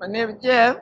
My name is Jeff.